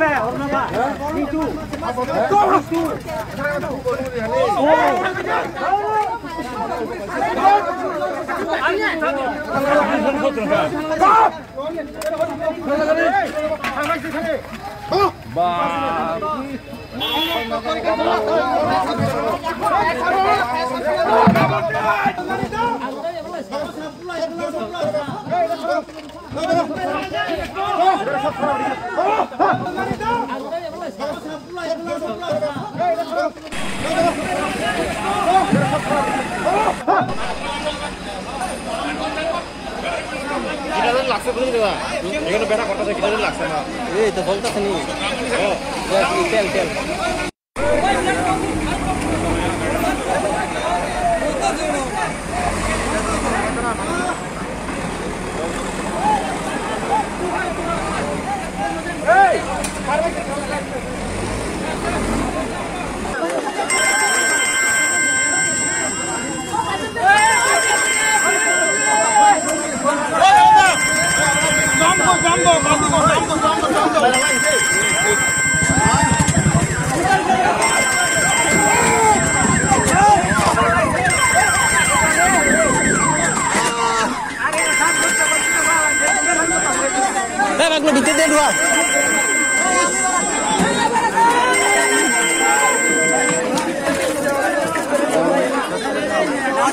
मैं और ना बात नीतू तो नीतू Bye. কেইটাজন লাগছে বুলি কিবা এইখানে বেটা কথা আছে কেইটাজন লাগছে এই তো ভক্ত নি তেল তেল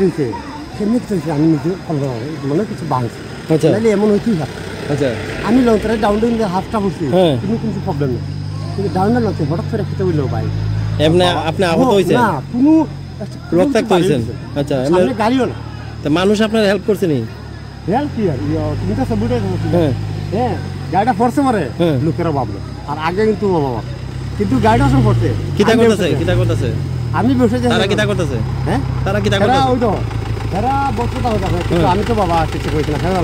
দিয়েছে সেমনি চলছে আমি নিজে মনে কিছু বাংছি। আচ্ছা। নাহলে এমন হইতেই আচ্ছা। আমি লঙ্কারে ডাউন ডাউন হাফটা হ্যাঁ। কোনো কিছু প্রবলেম নেই। কিন্তু ডাউনের লঙ্কে হঠাৎ করে খেতে হইল ভাই। এমনি আপনি আহত না কোনো রক্তাক্ত হয়েছেন আচ্ছা সামনে গাড়িও না তা মানুষ আপনার হেল্প করছে নি? হেল্প কি আর তুমি তো সবুজ হ্যাঁ। হ্যাঁ গাড়িটা ফরছে মারে। লোকেরা ভাবলো। আর আগে কিন্তু বাবা কিন্তু গাড়িটা সব ফরছে কিতা করতেছে কিতা করতেছে আমি বসে তারা কিতা করতেছে? হ্যাঁ? তারা কিতা করতেছে? ওই তো হয়ে যাবে কিন্তু হ্যাঁ। আমি তো বাবা কিছু কইছি না হ্যাঁ।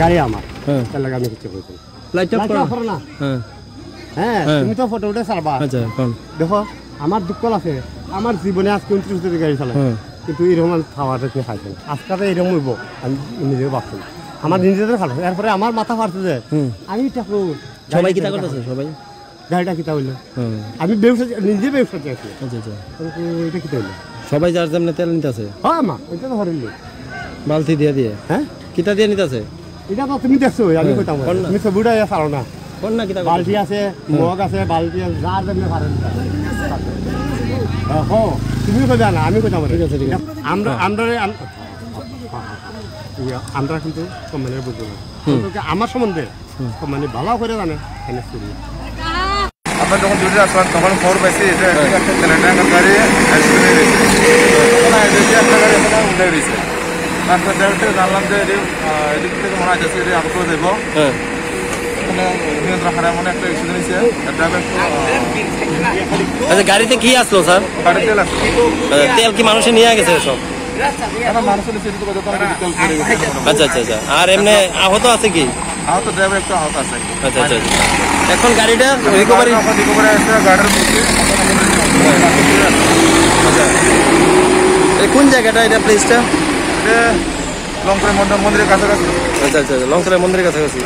গাড়ি আমার। হ্যাঁ। তার লাগে আমি কিছু কইছি লাইট অফ করো। না। হ্যাঁ। তুমি তো ফটো উঠে সারবা আচ্ছা কোন দেখো আমার দুঃখ আছে আমার জীবনে আজকে উনত্রিশ বছর গাড়ি চালাই কিন্তু এরকম আমি খাওয়াটা কেউ খাইছে? না আজকে এরকম হইব। আমি নিজেও ভাবছি। আমার নিজেদের ভালো। এরপরে আমার মাথা ফাটছে যে আমি টাকু সবাই কিতা করতেছে? সবাই? গাড়িটা কিতা হইল? হ্যাঁ আমি ব্যবসা নিজে ব্যবসা চাইছি। আচ্ছা আচ্ছা। এটা কিতা হইল? সবাই যার যেমনি তেল নিতেছে। হ্যাঁ মা এটা তো হরিল বালতি দিয়ে দিয়ে। হ্যাঁ? কিতা দিয়ে নিতেছে? এটা তো তুমি দেখছ আমি হ্যাঁ, কইতাম? তুমি সবুটা পারো না কোন না। কিতা বালতি আছে মগ আছে বালতি আছে যার যেমনি পারেন হ্যাঁ তুমি কইবা না আমি কইতাম ঠিক আছে, ঠিক আছে। আমরা আমরা আম- ইয়া, আমরা কিন্তু কোম্পানির বুঝব না। আমার সম্বন্ধে কোম্পানি ভালো করে জানে আমরা যখন ডিউটি আসলাম তখন খবর পাইছি যে একটা গাড়ি অ্যাক্সিডেন্ট হয়েছে একটা গাড়ি এখানে দিয়েছে তারপরে জানলাম যে এদিক থেকে মনে হয় যাচ্ছে এটি আগে করে দেবো। হ্যাঁ। মনে আচ্ছা গাড়িতে কি আসলো স্যার? গাড়ি তেল আচ্ছা, তেল কি মানুষে নিয়ে গেছে সব আচ্ছা আচ্ছা আচ্ছা। আর এমনি আহত আছে কি? আহত ড্রাইভার একটু আহত আছে। আচ্ছা আচ্ছা আচ্ছা। এখন গাড়িটা রিকভারি রিকভারি আছে গাড়ির মধ্যে কোন জায়গাটা এটা প্লেসটা লঙ্কার মন্দির মন্দিরের কাছাকাছি। আচ্ছা আচ্ছা আচ্ছা লংতলা মন্দিরের কাছাকাছি।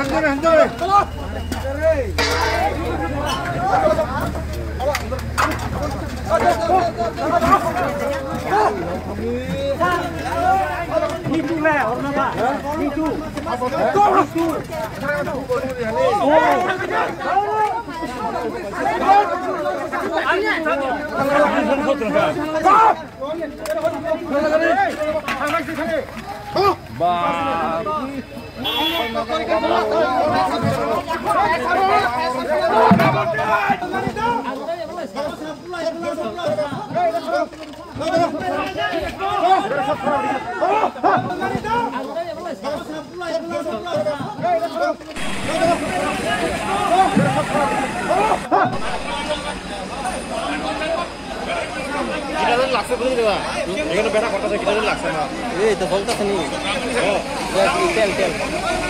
Itu lah, orang लाग्छ बुझ्नु एघार बेला गर्दा चाहिँ किन लाग्छ ए त बोल्दा छ नि তেল তেল হ্যাঁ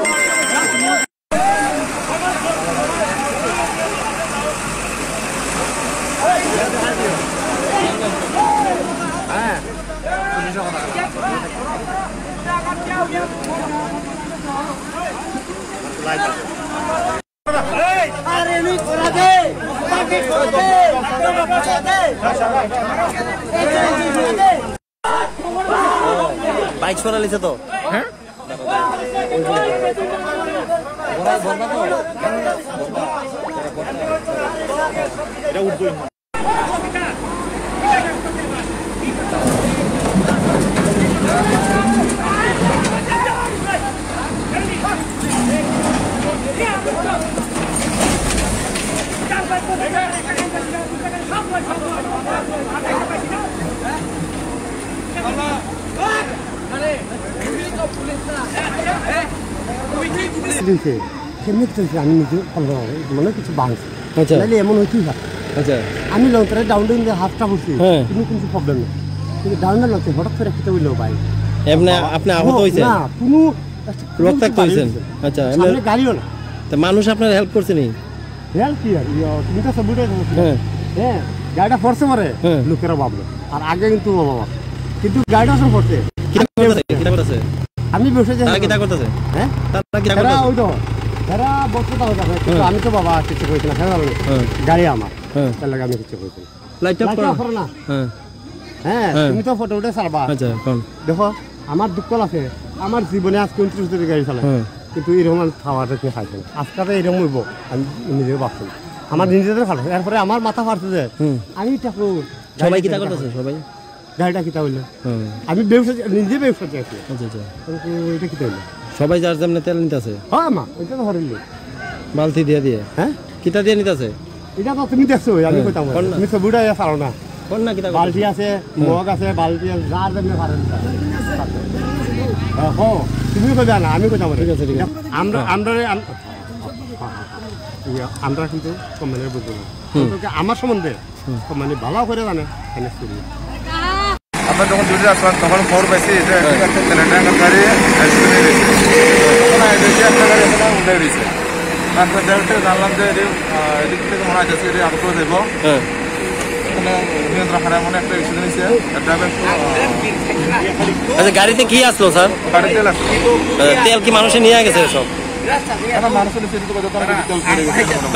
বাইক সরালিছে তো? হ্যাঁ? কেমনি আমি নিজে মনে কিছু বাংছে আচ্ছা। এমন আচ্ছা। আমি লঙ্কারে ডাউন ডাউন হাফটা বসছি হ্যাঁ। কিন্তু কোনো প্রবলেম নেই। কিন্তু ডাউন হঠাৎ করে খেতে হইলেও ভাই এমনি আপনি আহত হয়েছেন? না কোনো রক্তাক্ত হয়েছেন? আচ্ছা এমনি গাড়িও না তা মানুষ আপনার হেল্প করছে নি? হ্যাঁ কি আর? তুমি তো সবুটাই হ্যাঁ। হ্যাঁ গাড়িটা ফরছে মারে হ্যাঁ। লোকেরা ভাবলো। আর আগে কিন্তু বাবা। কিন্তু গাড়িটা ফরছে কিতা করতেছে কিতা করতেছে আমি বসে যাই তারা কিতা করতেছে? হ্যাঁ? তারা ওই তো হ্যাঁ। আমি তো বাবা কিছু কইছি না হ্যাঁ হ্যাঁ। গাড়ি আমার। হ্যাঁ। তার লাগে আমি কিছু কইছি না। লাইট অফ করো। না। হ্যাঁ। হ্যাঁ হ্যাঁ। তুমি তো ফটো উঠে সারবা আচ্ছা কোন দেখো আমার দুঃখ আছে আমার জীবনে আজকে উনত্রিশ বছর গাড়ি চালাই হ্যাঁ। কিন্তু এরকম আমি খাওয়াটা নিয়ে খাইছি না। আজকে এরকম হইব। আমি নিজেও ভাবছি। আমার নিজেদের ভালো। এরপরে আমার মাথা ফাটছে যে আমি ঠাকুর সবাই কিতা করতেছে? সবাই? গাড়িটা কিতা হইল? হ্যাঁ আমি ব্যবসা নিজে ব্যবসা চাইছি। আচ্ছা আচ্ছা। এটা কিতা হইল? সবাই যার যেমনি তেল নিতেছে। হ্যাঁ মা এটা তো হরিল বালতি দিয়ে দিয়ে। হ্যাঁ? কিতা দিয়ে নিতেছে? এটা তো তুমি দেখছ আমি হ্যাঁ, কইতাম? তুমি ছবিটা পারো না। কোন না কিতা বালতি আছে মগ আছে বালতি আছে যার জন্য পারেন হো তুমি কইবা না আমি কইতাম ঠিক আছে, ঠিক আছে। আমরা আমরা আম- ইয়া, আমরা কিন্তু কোম্পানির বুঝব না। আমার সম্বন্ধে কোম্পানি ভালো করে জানে আমরা যখন ডিউটি আসলাম তখন খবর পাইছি একটা গাড়ি অ্যাক্সিডেন্ট হয়ে তখন দেখি একটা গাড়ি এখানে উল্টে গেছে তারপর থেকে জানলাম যে এটি এদিক থেকে মনে হচ্ছে এটি আউট করে দেবো এখানে গাড়িতে কি আসলো স্যার? তেল কি মানুষে নিয়ে গেছে সব এখন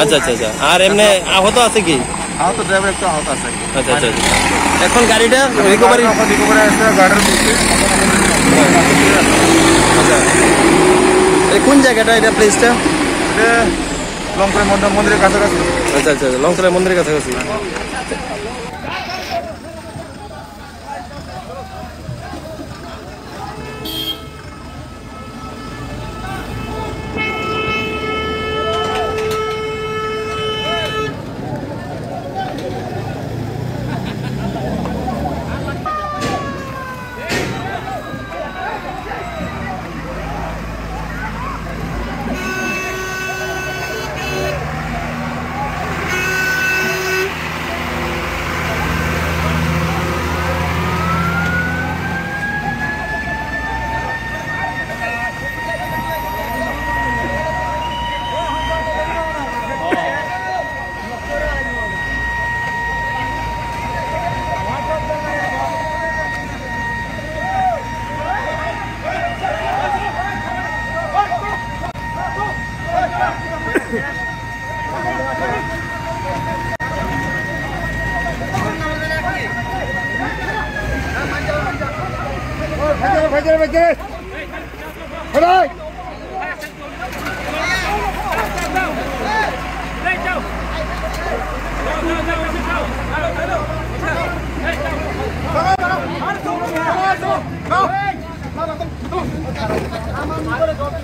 আচ্ছা আচ্ছা আচ্ছা। আর এমনি আহত আছে কি? আহত ড্রাইভার একটু আহত আছে। আচ্ছা আচ্ছা আচ্ছা। এখন গাড়িটা রিকভারি রিকভারি আছে গাড়ির দিকে কোন জায়গাটা এটা প্লেসটা লঙ্কার মন্দির মন্দিরের কাছাকাছি। আচ্ছা আচ্ছা লংতলা মন্দিরের কাছাকাছি।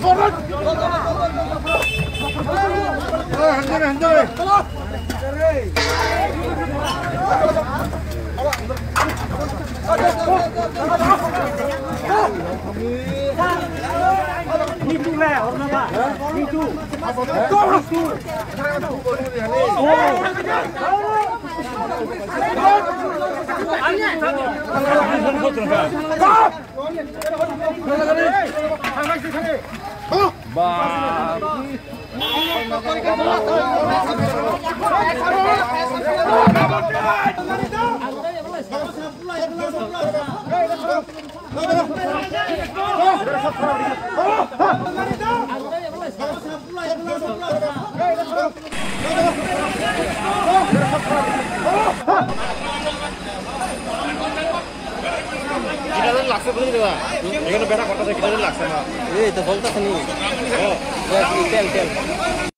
Vooruit! Hendere, hendere! Pintu lah, orang Oh! এই তো বলতেছে নি তেল তেল Vamos, vamos, vamos, vamos.